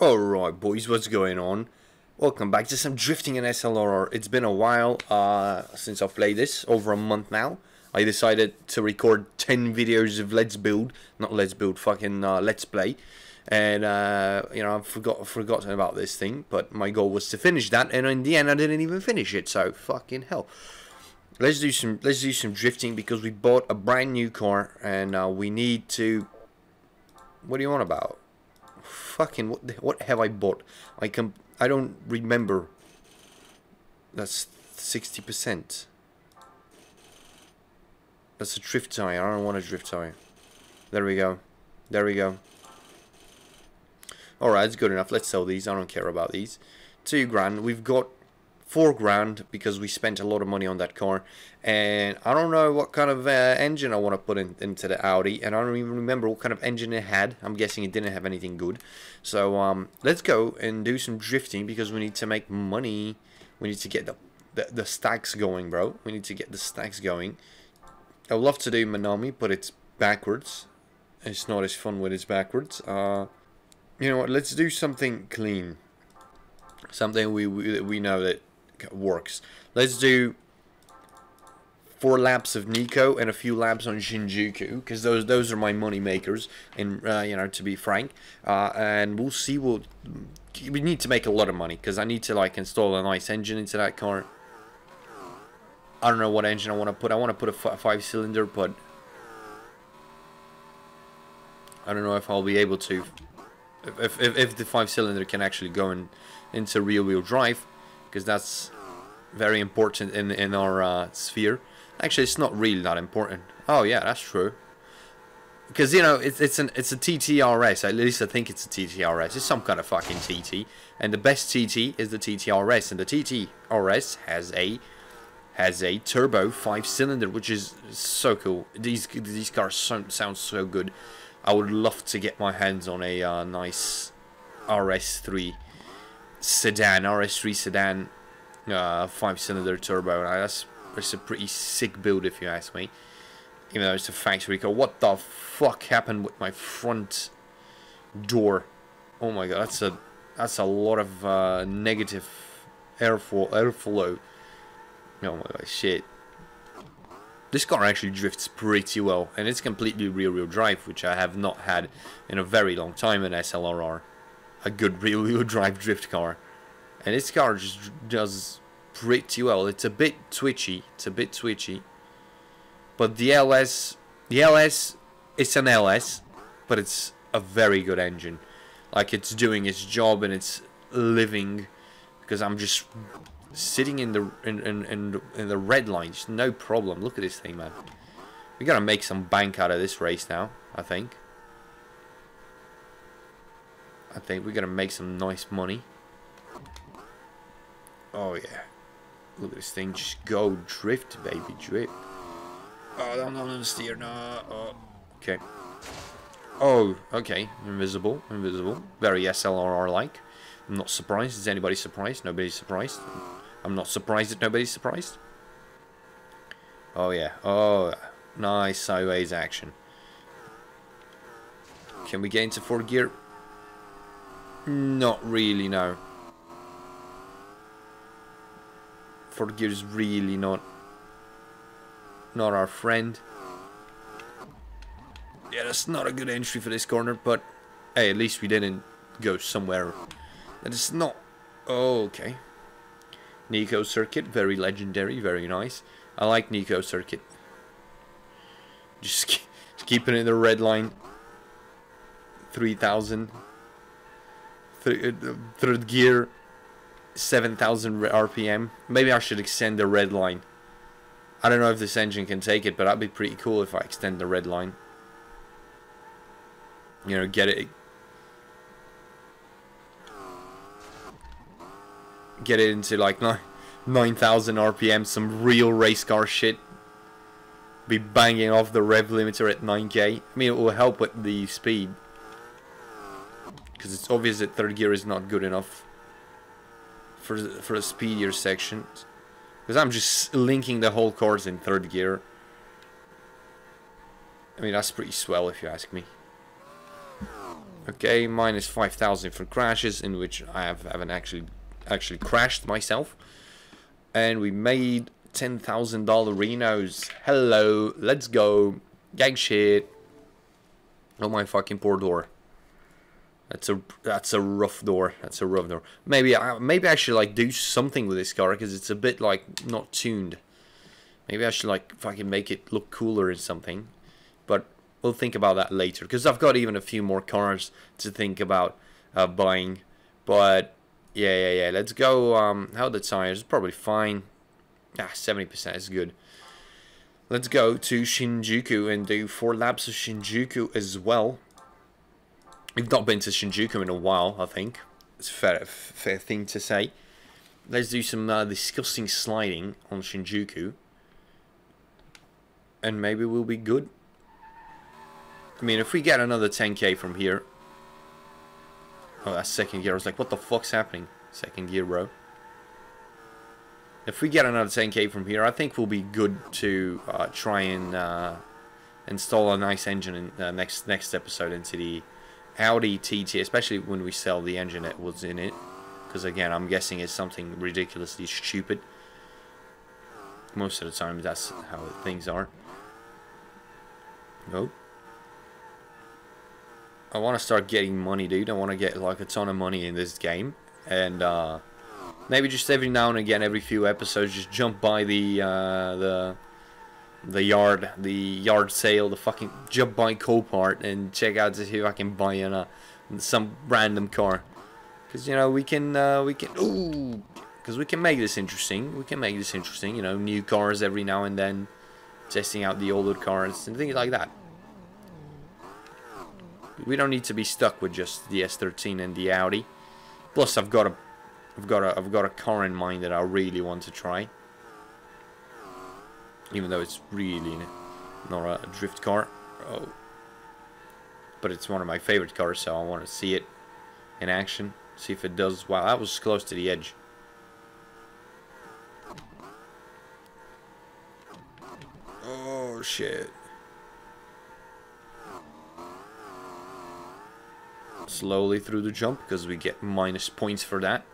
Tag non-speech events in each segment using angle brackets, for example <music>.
Alright boys, what's going on? Welcome back to some drifting in SLR. It's been a while uh, since I've played this, over a month now. I decided to record 10 videos of Let's Build, not Let's Build, fucking uh, Let's Play. And, uh, you know, I've forgot, forgotten about this thing, but my goal was to finish that, and in the end I didn't even finish it, so fucking hell. Let's do some, let's do some drifting because we bought a brand new car, and uh, we need to... What do you want about? Fucking what, what have I bought? I can I don't remember. That's 60%. That's a drift tire. I don't want a drift tire. There we go. There we go. Alright, it's good enough. Let's sell these. I don't care about these. Two grand. We've got four grand because we spent a lot of money on that car. And I don't know what kind of uh, engine I want to put in, into the Audi and I don't even remember what kind of engine it had. I'm guessing it didn't have anything good. So um, let's go and do some drifting because we need to make money. We need to get the, the, the stacks going bro. We need to get the stacks going. I would love to do Manami but it's backwards. It's not as fun when it's backwards. Uh, you know what? Let's do something clean. Something we, we, we know that works. Let's do four laps of Nico and a few laps on Shinjuku because those those are my money makers. And uh, you know, to be frank, uh, and we'll see. We'll we need to make a lot of money because I need to like install a nice engine into that car. I don't know what engine I want to put. I want to put a five cylinder, but I don't know if I'll be able to. If, if, if the five cylinder can actually go in, into rear wheel drive because that's very important in in our uh, sphere. Actually, it's not really that important. Oh yeah, that's true. Because you know it's it's an it's a TTRS. At least I think it's a TTRS. It's some kind of fucking TT, and the best TT is the TTRS, and the TTRS has a has a turbo five cylinder, which is so cool. These these cars so, sound so good. I would love to get my hands on a uh, nice RS3 sedan, RS3 sedan, uh, five-cylinder turbo. Now, that's, that's a pretty sick build if you ask me. Even though it's a factory car. What the fuck happened with my front door? Oh my god, that's a that's a lot of uh, negative airflow. Airflow. Oh my god, shit. This car actually drifts pretty well, and it's completely rear-wheel drive, which I have not had in a very long time in SLRR a good rear-wheel drive drift car. And this car just does pretty well. It's a bit twitchy. It's a bit twitchy. But the LS, the LS, it's an LS, but it's a very good engine. Like it's doing its job and it's living. Because I'm just sitting in the in, in, in, in the red line. Just no problem. Look at this thing, man. We gotta make some bank out of this race now, I think. I think we're going to make some nice money. Oh, yeah. Look at this thing. Just go drift, baby. Drift. Oh, no, no, steer. No. Oh. Okay. Oh, okay. Invisible. Invisible. Very SLRR-like. I'm not surprised. Is anybody surprised? Nobody's surprised. I'm not surprised that nobody's surprised. Oh, yeah. Oh, nice sideways action. Can we get into fourth gear? Not really, no. Fourth gear is really not not our friend. Yeah, that's not a good entry for this corner, but hey, at least we didn't go somewhere that is not... Oh, okay. Nico Circuit, very legendary, very nice. I like Nico Circuit. Just, <laughs> just keeping it in the red line. 3000 th uh, third gear, 7000 RPM. Maybe I should extend the red line. I don't know if this engine can take it, but that'd be pretty cool if I extend the red line. You know, get it... Get it into like 9,000 RPM, some real race car shit. Be banging off the rev limiter at 9k. I mean, it will help with the speed because it's obvious that third gear is not good enough for for a speedier section because I'm just linking the whole course in third gear I mean that's pretty swell if you ask me Okay, minus 5,000 for crashes, in which I have, haven't actually actually crashed myself. And we made $10,000 Renos. Hello, let's go. Gang shit. Oh my fucking poor door. That's a that's a rough door. That's a rough door. Maybe I maybe I should like do something with this car because it's a bit like not tuned. Maybe I should like fucking make it look cooler or something. But we'll think about that later because I've got even a few more cars to think about uh, buying. But yeah, yeah, yeah. Let's go. Um, how the tires? Probably fine. Ah, 70% is good. Let's go to Shinjuku and do four laps of Shinjuku as well. We've not been to Shinjuku in a while, I think. It's a fair, fair thing to say. Let's do some uh, disgusting sliding on Shinjuku. And maybe we'll be good. I mean, if we get another 10k from here... Oh, that's second gear. I was like, what the fuck's happening? Second gear, bro. If we get another 10k from here, I think we'll be good to uh, try and uh, install a nice engine in uh, next next episode into the Audi TT, especially when we sell the engine that was in it. Because again, I'm guessing it's something ridiculously stupid. Most of the time, that's how things are. Nope. I want to start getting money, dude. I want to get like a ton of money in this game. And uh, maybe just every now and again, every few episodes, just jump by the uh, the the yard, the yard sale, the fucking jump by Copart and check out to see if I can buy in a some random car. Cause you know we can uh, we can ooh, cause we can make this interesting. We can make this interesting. You know, new cars every now and then, testing out the older cars and things like that. We don't need to be stuck with just the S13 and the Audi. Plus, I've got a, I've got a, I've got a car in mind that I really want to try. Even though it's really not a drift car. Oh. But it's one of my favorite cars, so I want to see it in action. See if it does. Wow, that was close to the edge. Oh, shit. slowly through the jump because we get minus points for that.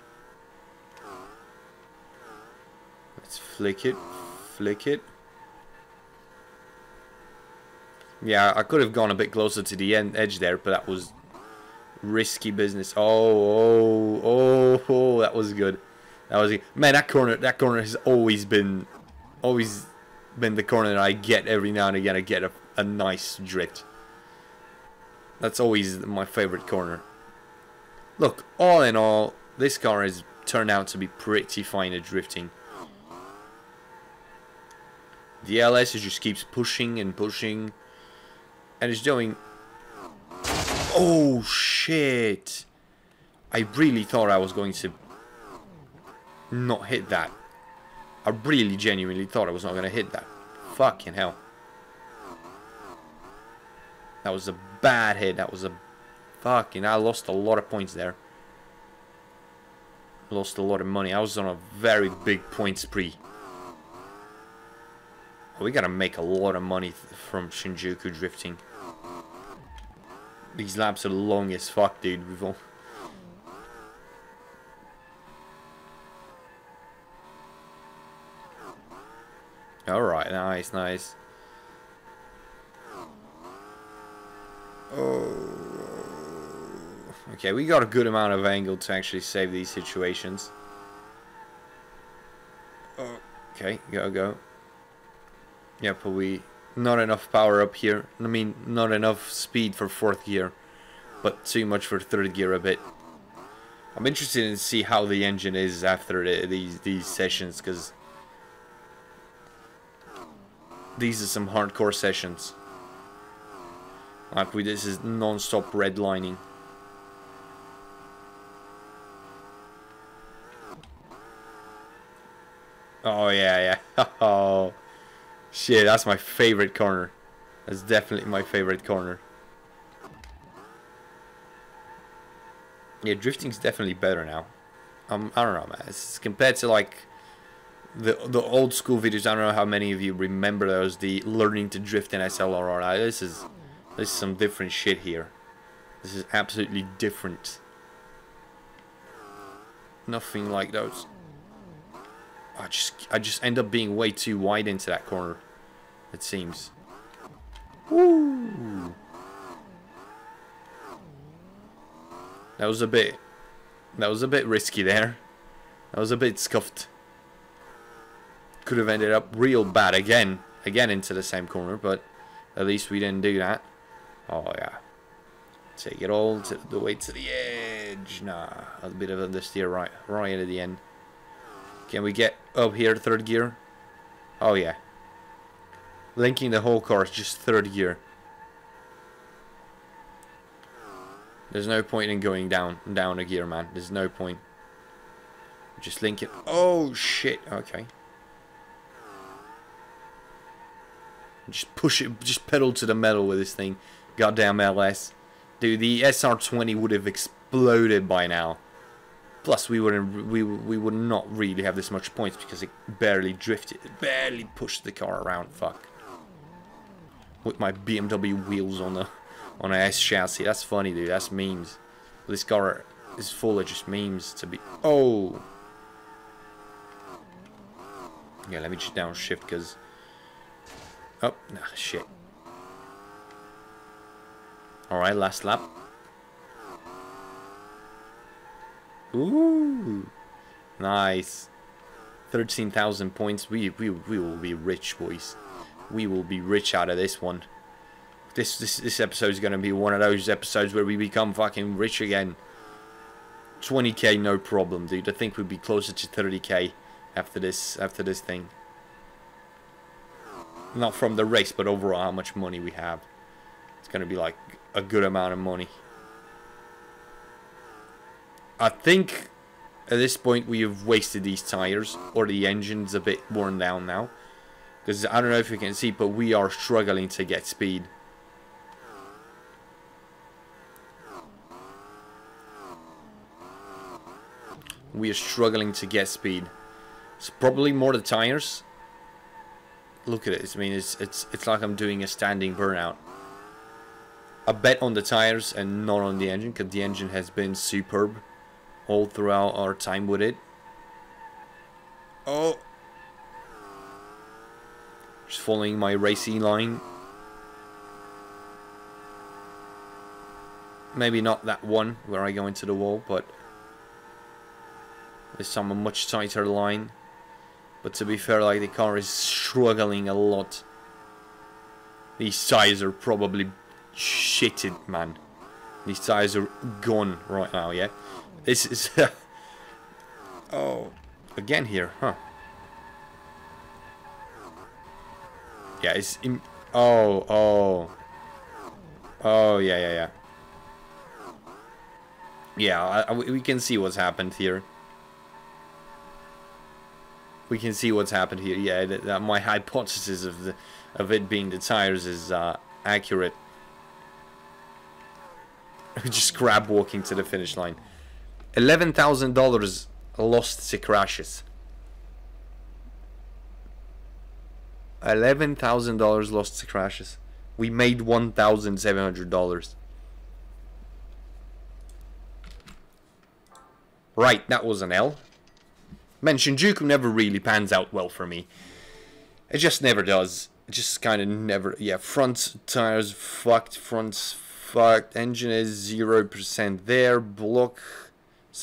Let's flick it, flick it. Yeah, I could have gone a bit closer to the end edge there, but that was risky business. Oh, oh, oh, oh, that was good. That was man. That corner, that corner has always been, always been the corner that I get every now and again. I get a, a nice drift. That's always my favorite corner. Look, all in all, this car has turned out to be pretty fine at drifting. The LS just keeps pushing and pushing. And it's doing... Oh, shit. I really thought I was going to not hit that. I really genuinely thought I was not going to hit that. Fucking hell. That was a bad hit. That was a fucking. I lost a lot of points there. Lost a lot of money. I was on a very big point spree. We gotta make a lot of money from Shinjuku drifting. These laps are long as fuck, dude. We've all... Alright, nice, nice. Oh. Okay, we got a good amount of angle to actually save these situations. Okay, go, go. Yeah, but we... Not enough power up here. I mean, not enough speed for fourth gear. But too much for third gear a bit. I'm interested in see how the engine is after the, these these sessions, because... These are some hardcore sessions. Like we, this is non-stop redlining. Oh yeah, yeah. <laughs> Oh shit, that's my favorite corner. That's definitely my favorite corner. Yeah, drifting's definitely better now. Um, I don't know, man. It's compared to like the the old school videos. I don't know how many of you remember those. The learning to drift in SLR. This is this is some different shit here. This is absolutely different. Nothing like those. I just I just end up being way too wide into that corner. It seems. Woo! That was a bit that was a bit risky there. That was a bit scuffed. Could have ended up real bad again. Again into the same corner, but at least we didn't do that. Oh yeah. Take it all to the way to the edge. Nah, a bit of understeer right, right at the end. Can we get up here third gear? Oh yeah. Linking the whole car is just third gear. There's no point in going down down a gear, man. There's no point. Just link it. Oh shit. Okay. Just push it. Just pedal to the metal with this thing. Goddamn LS. Dude, the SR20 would have exploded by now. Plus, we wouldn't. We we would not really have this much points because it barely drifted. It barely pushed the car around. Fuck. With my BMW wheels on the on a S chassis. That's funny, dude. That's memes. This car is full of just memes to be. Oh. Yeah, let me just downshift because. Oh, nah, shit. Alright, last lap. Ooh. Nice. 13,000 points. We, we, we will be rich, boys. We will be rich out of this one. This, this, this episode is going to be one of those episodes where we become fucking rich again. 20k, no problem, dude. I think we'd be closer to 30k after this, after this thing. Not from the race, but overall how much money we have. It's going to be like a good amount of money. I think at this point we have wasted these tires or the engine's a bit worn down now. Because I don't know if you can see, but we are struggling to get speed. We are struggling to get speed. It's probably more the tires. Look at it. I mean, it's it's it's like I'm doing a standing burnout. I bet on the tires and not on the engine because the engine has been superb all throughout our time with it. Oh. Following my racing line. Maybe not that one where I go into the wall, but there's some a much tighter line. But to be fair, like the car is struggling a lot. These tires are probably shitted, man. These tires are gone right now, yeah? This is... <laughs> oh, again here, huh? Yeah, it's... In, oh, oh. Oh, yeah, yeah, yeah. Yeah, I, I, we can see what's happened here. We can see what's happened here. Yeah, that, that my hypothesis of the of it being the tires is uh, accurate. <laughs> Just grab walking to the finish line. Eleven thousand dollars lost to crashes. Eleven thousand dollars lost to crashes. We made one thousand seven hundred dollars. Right, that was an L. Man, Shinjuku never really pans out well for me. It just never does. It just kind of never... Yeah, front tires fucked. Front's fucked. Engine is 0% there. Block...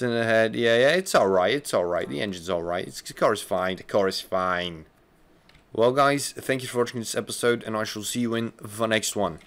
in ahead. Yeah, yeah, it's alright. It's alright. The engine's alright. The car is fine. The car is fine. Well, guys, thank you for watching this episode, and I shall see you in the next one.